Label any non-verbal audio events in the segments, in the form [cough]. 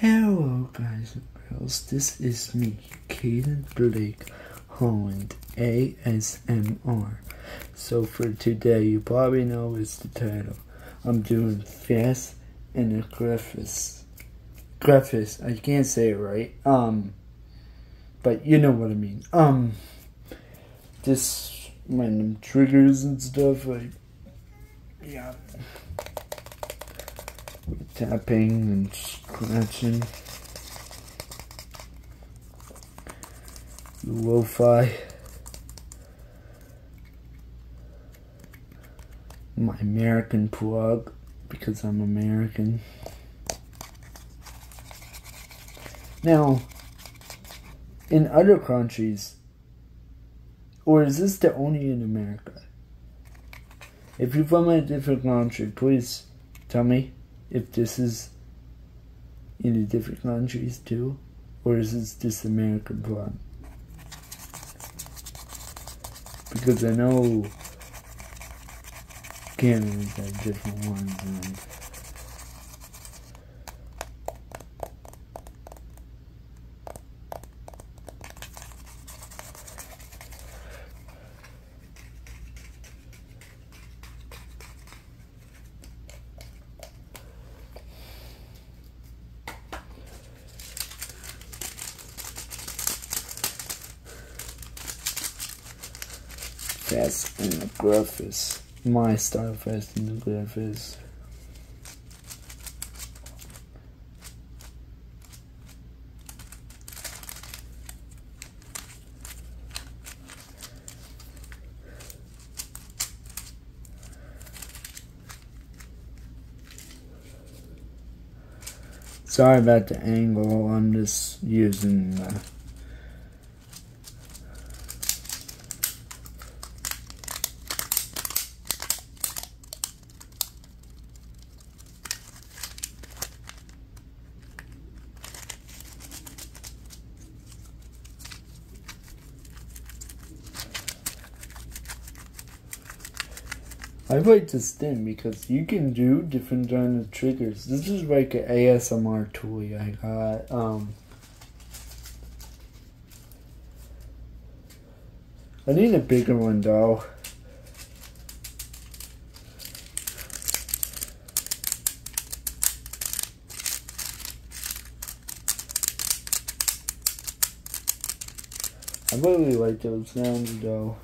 Hello guys and girls, this is me, Caiden Blake Holland, ASMR. So for today, you probably know it's the title. I'm doing Fast and Aggressive. Aggressive, I can't say it right. Um, but you know what I mean. Um, just random triggers and stuff, like, yeah tapping and scratching. The Lo-fi. My American plug because I'm American. Now, in other countries, or is this the only in America? If you're from a different country, please tell me if this is in the different countries too, or is this just American plot? Because I know Canada has different ones and Fast and Aggressive. My style Fast and Aggressive. Sorry about the angle, I'm just using uh, like this thing because you can do different kind of triggers. This is like an ASMR tool I got. Um, I need a bigger one though. I really like those sounds though.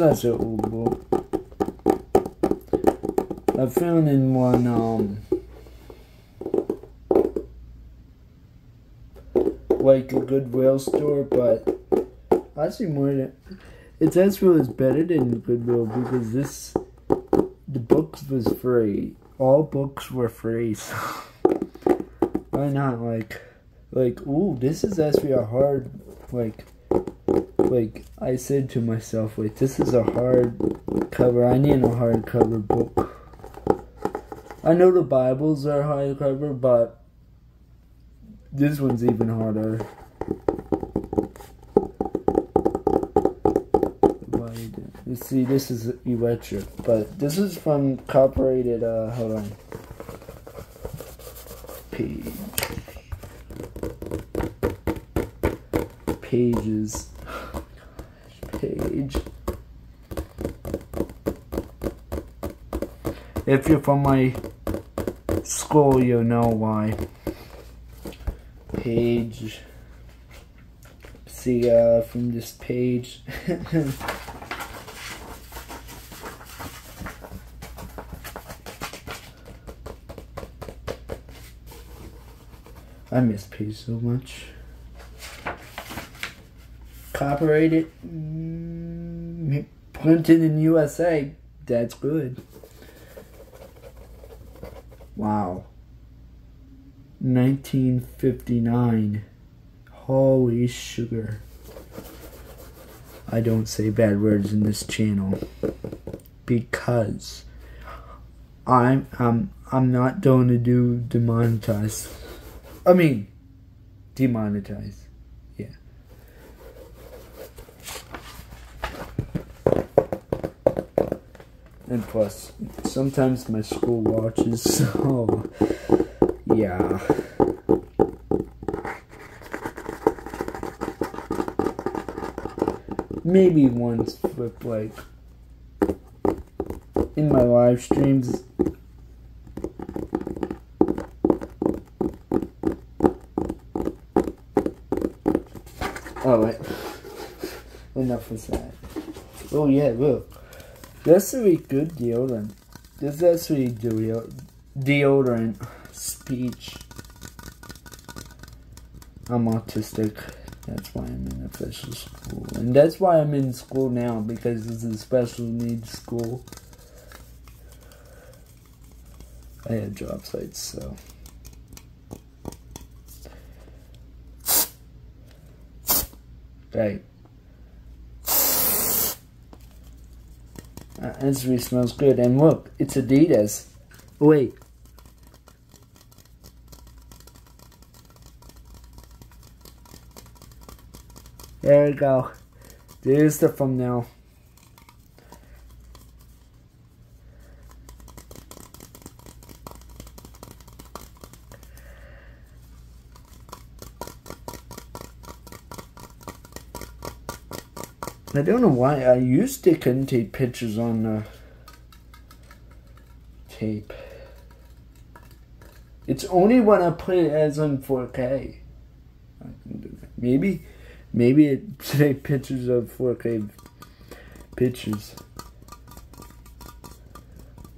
Is actually an old book. I found in one, um, like a Goodwill store, but I see more than, it's actually better than Goodwill because this, the books was free. All books were free, [laughs] so why not, like, like, ooh, this is actually a hard, like, like I said to myself, like this is a hard cover. I need a hard cover book. I know the Bibles are hardcover, but this one's even harder. You see, this is electric, but this is from copyrighted. Uh, hold on. Page. Pages page. If you're from my school, you'll know why. Page. See, uh, from this page. [laughs] I miss page so much. Copyrighted printed in USA. That's good. Wow. 1959. Holy sugar. I don't say bad words in this channel. because I'm I'm I'm not going to do demonetize. I mean, demonetize. And plus, sometimes my school watches, [laughs] so yeah. Maybe once with like in my live streams oh, Alright. [laughs] Enough of that. Oh yeah, look. That's a really good deodorant. This is actually deodorant speech. I'm autistic. That's why I'm in official school. And that's why I'm in school now, because it's a special needs school. I have job sites, so. Right. Uh, really smells good. And look, it's Adidas. Wait. There we go. There's the thumbnail. I don't know why. I used to couldn't take pictures on the tape. It's only when I play it as on 4K. I can do that. Maybe, maybe it [laughs] take pictures of 4K pictures.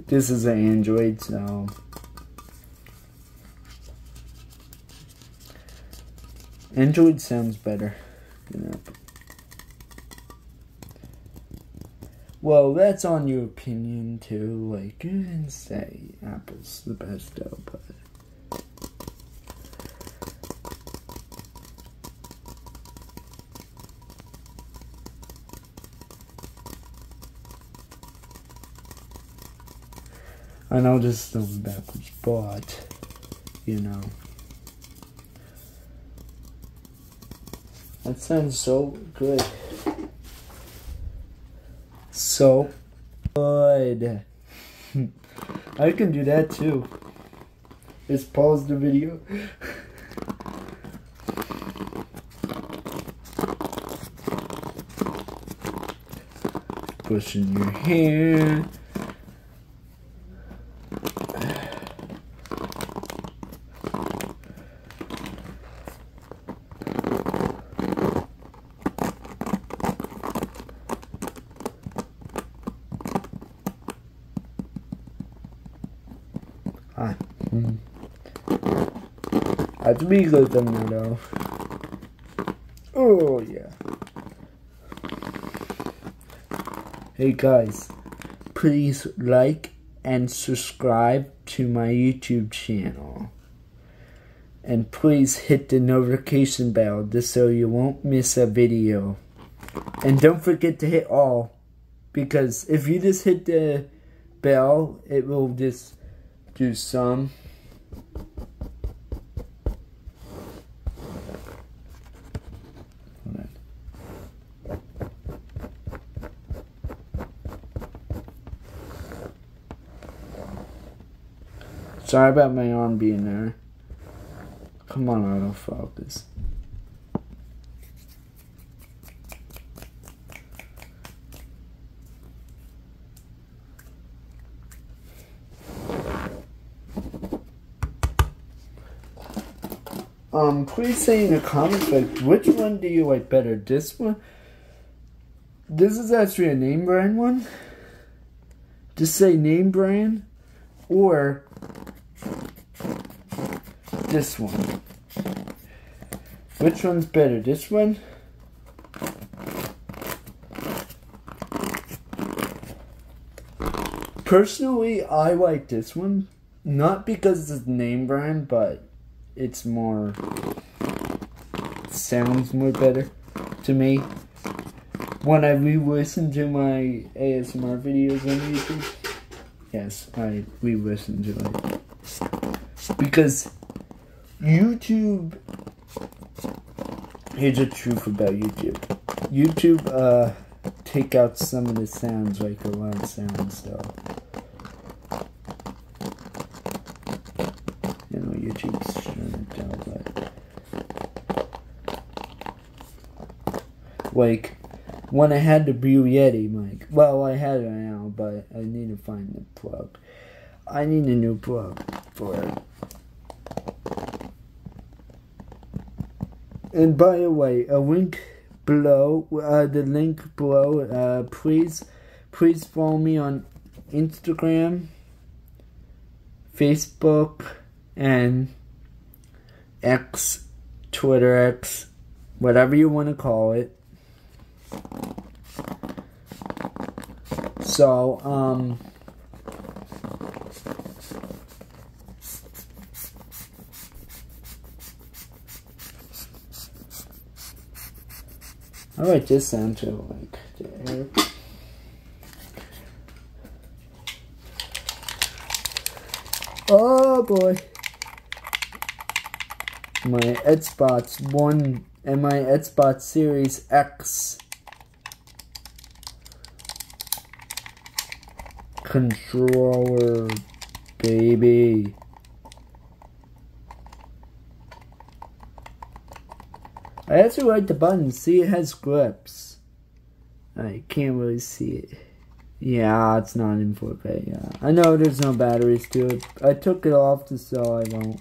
This is an Android, so. Android sounds better. You know. Well, that's on your opinion too. Like, you can say Apple's the best though, but. I know this is going backwards, but, you know. That sounds so good so good. [laughs] I can do that too. Just pause the video. [laughs] Pushing your hair. That's me good though. Oh yeah. Hey guys, please like and subscribe to my YouTube channel. And please hit the notification bell just so you won't miss a video. And don't forget to hit all. Because if you just hit the bell, it will just do some. Sorry about my arm being there. Come on, I don't autofocus. Um, please say in the comments like which one do you like better? This one. This is actually a name brand one. Just say name brand or this one. Which one's better? This one? Personally, I like this one. Not because it's a name brand, but it's more sounds more better to me. when I re-listen to my ASMR videos on YouTube, yes, I re-listen to it because YouTube. Here's the truth about YouTube. YouTube uh take out some of the sounds, like a lot of sounds, though. You know, YouTube's shutting it down, but like when I had the Blue Yeti mic. Well, I had it now, but I need to find the plug. I need a new plug for it. And by the way, a link below, uh, the link below, uh, please, please follow me on Instagram, Facebook, and X, Twitter X, whatever you want to call it. So, um, I like this sound too, like the air. Oh boy. My Xbox 1 and my Xbox Series X controller, baby. I actually like the button. See, it has grips. I can't really see it. Yeah, it's not in 4K, yeah. I know there's no batteries to it. I took it off just so I won't...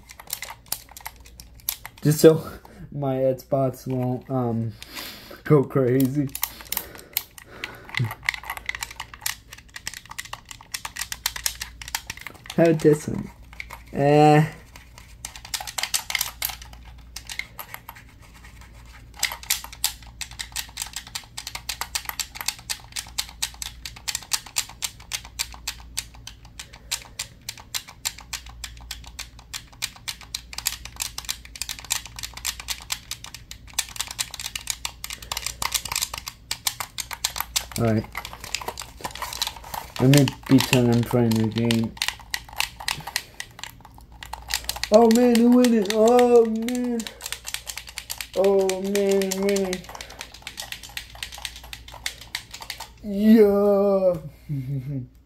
Just so [laughs] my Xbox won't, um, [laughs] go crazy. How this one? Eh... Alright. Let me pretend I'm playing the game. Oh man, I'm winning! Oh man! Oh man, winning! Yeah! [laughs]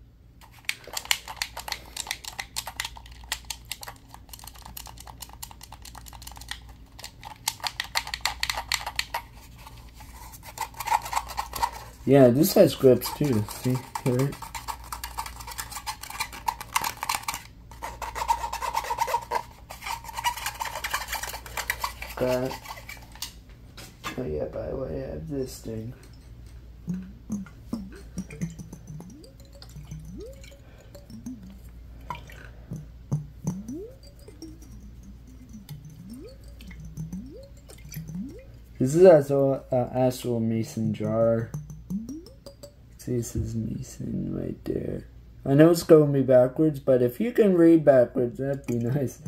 Yeah, this has grips too. See, here. Got. Oh yeah, by the way, I have this thing. This is also an actual mason jar. This is Mason right there. I know it's going me backwards, but if you can read backwards, that'd be nice.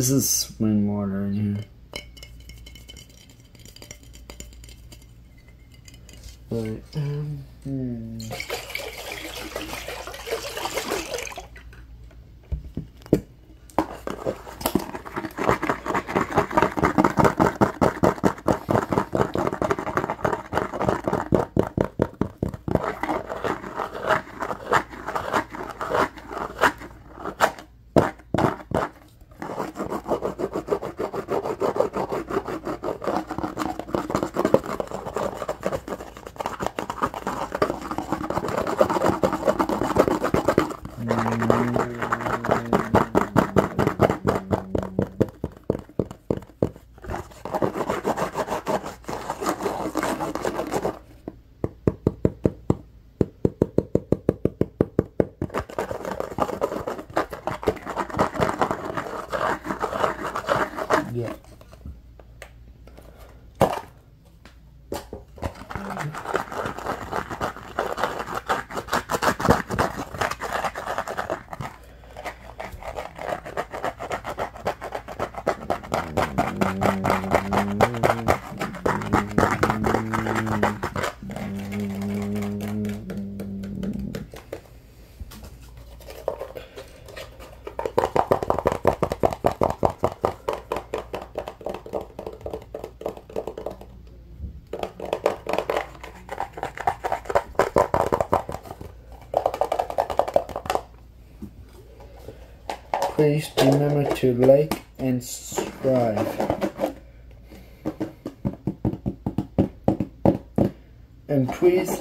This is spring water in here. But, um, hmm. Yeah. Please remember to like and subscribe. And please,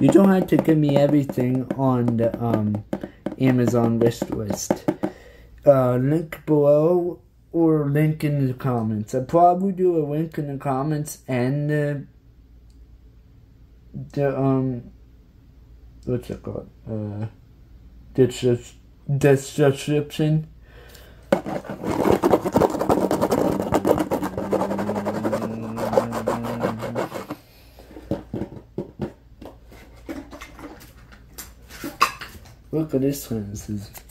you don't have to give me everything on the um, Amazon wish list. Uh, link below or link in the comments. I'll probably do a link in the comments and the, the um, what's it called? Uh, the description. Look at this one. This is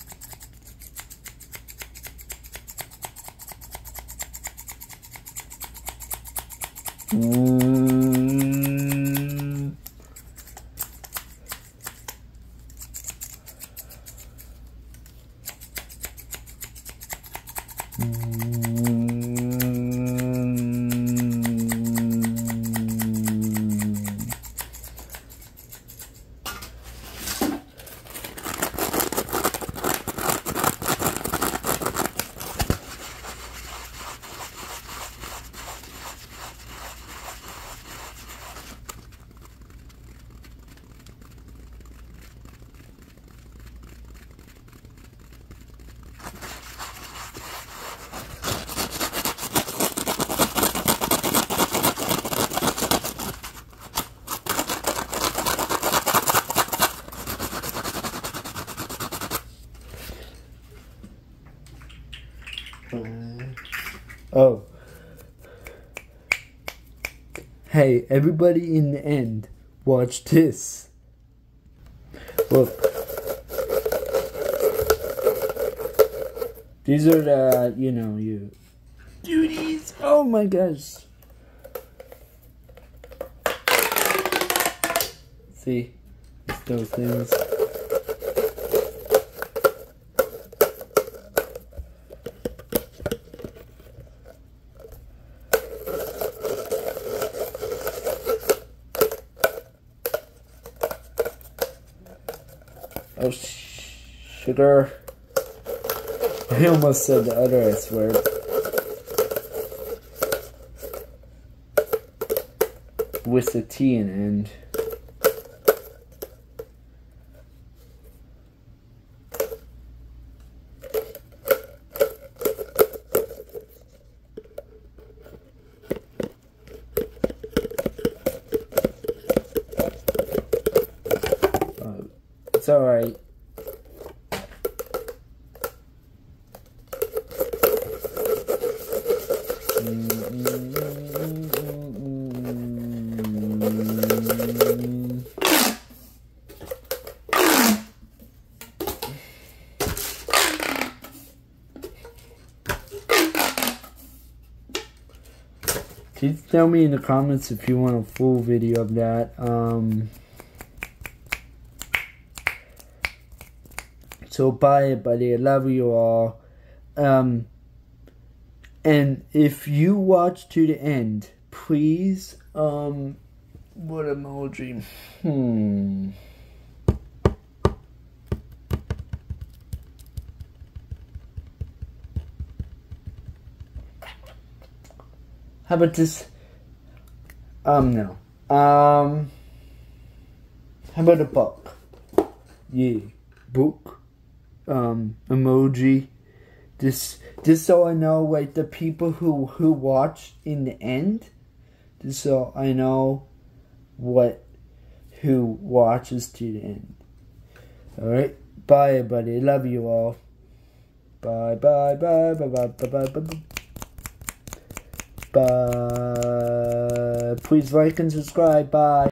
Oh. Hey, everybody in the end, watch this. Look. These are the, you know, you. Duties! Oh my gosh. See? Those things. Oh, sugar. I almost said the other S word. With the T in end. It's alright. Tell me in the comments if you want a full video of that. Um, So bye everybody. I love you all. Um, and if you watch to the end, please, um, what emoji? Hmm. How about this? Um, no. Um, how about a book? Yeah, book um, emoji. Just, just so I know, like the people who who watch in the end, just so I know what who watches to the end. All right, bye, everybody. Love you all. Bye, bye, bye, bye, bye, bye, bye, bye. Bye. Please like and subscribe. Bye.